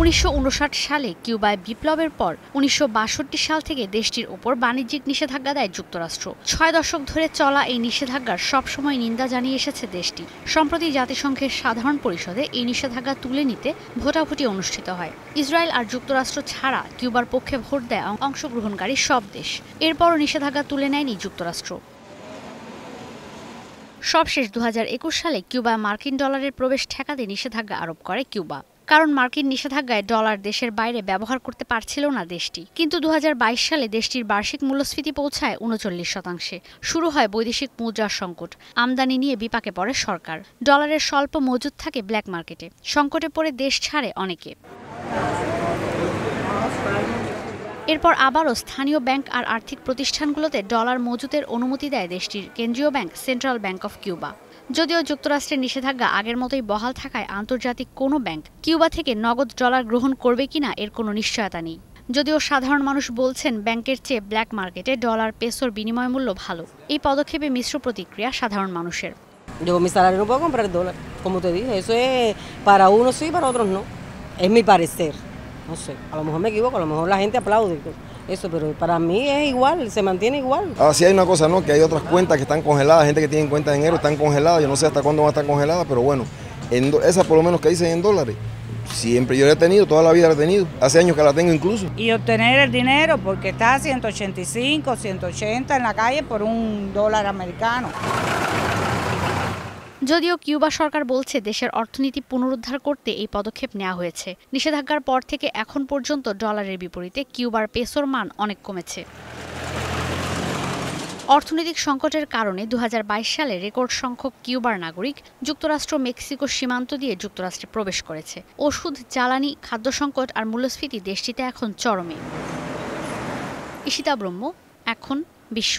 উনিশশো উনষাট সালে কিউবায় বিপ্লবের পর উনিশশো বাষট্টি সাল থেকে দেশটির ওপর বাণিজ্যিক নিষেধাজ্ঞা দেয় যুক্তরাষ্ট্র। ছয় দশক ধরে চলা এই নিষেধাজ্ঞার সবসময় নিন্দা জানিয়ে এসেছে দেশটি। সম্প্রতি জাতিসংঘের সাধারণ পরিষদে এই নিষেধাজ্ঞা তুলে নিতে ভোটাভুটি অনুষ্ঠিত হয়। ইসরায়েল আর যুক্তরাষ্ট্র ছাড়া কিউবার পক্ষে ভোট দেয় অংশগ্রহণকারী সব দেশ। এরপরও নিষেধাজ্ঞা তুলে নেয়নি যুক্তরাষ্ট্র। সবশেষ দু হাজার একুশ সালে কিউবা মার্কিন ডলারের প্রবেশ ঠেকাতে নিষেধাজ্ঞা আরোপ করে কিউবা। কারণ মার্কিন নিষেধাজ্ঞায় ডলার দেশের বাইরে ব্যবহার করতে পারছিল না দেশটি। কিন্তু দু হাজার বাইশ সালে দেশটির বার্ষিক মূল্যস্ফীতি পৌঁছায় উনচল্লিশ শতাংশে। শুরু হয় বৈদেশিক মুদ্রার সংকট, আমদানি নিয়ে বিপাকে পড়ে সরকার। ডলারের স্বল্প মজুদ থাকে ব্ল্যাক মার্কেটে। সংকটে পড়ে দেশ ছাড়ে অনেকে। এরপর আবারও স্থানীয় ব্যাংক আর আর্থিক প্রতিষ্ঠানগুলোতে ডলার মজুতের অনুমতি দেয় দেশটির কেন্দ্রীয় bank, central bank of Cuba. যদিও যুক্তরাষ্ট্রের নিষেধাজ্ঞা আগের মতোই বহাল থাকায় আন্তর্জাতিক কোনো ব্যাংক কিউবা থেকে নগদ ডলার গ্রহণ করবে কিনা এর কোনো নিশ্চয়তা নেই যদিও সাধারণ মানুষ বলছেন ব্যাংকের চেয়ে ব্ল্যাক মার্কেটে ডলার পেসোর বিনিময় মূল্য ভালো এই পদক্ষেপে মিশ্র প্রতিক্রিয়া সাধারণ মানুষের. No sé, a lo mejor me equivoco, a lo mejor la gente aplaude. Eso, pero para mí es igual, se mantiene igual. Ah, sí hay una cosa, ¿no? Que hay otras cuentas que están congeladas, gente que tiene cuentas en euros están congeladas, yo no sé hasta cuándo van a estar congeladas, pero bueno, en do- esa por lo menos que dicen en dólares, siempre yo la he tenido, toda la vida la he tenido, hace años que la tengo incluso. y obtener el dinero porque está a 185, 180 en la calle por un dólar americano. যদিও Cuba সরকার বলছে দেশের অর্থনীতি পুনরুদ্ধার করতে এই পদক্ষেপ নেওয়া হয়েছে। নিষেধাজ্ঞার পর থেকে এখন পর্যন্ত ডলারের বিপরীতে কিউবার পেসোর মান অনেক কমেছে। অর্থনৈতিক সংকটের কারণে দু হাজার বাইশ সালে রেকর্ড সংখ্যক কিউবার নাগরিক যুক্তরাষ্ট্র, মেক্সিকো সীমান্ত দিয়ে যুক্তরাষ্ট্রে প্রবেশ করেছে। ওষুধ, জ্বালানি, খাদ্য সংকট আর মূল্যস্ফীতি দেশটিতে এখন চরমে। ঈশিতা ব্রহ্ম, এখন বিশ্ব।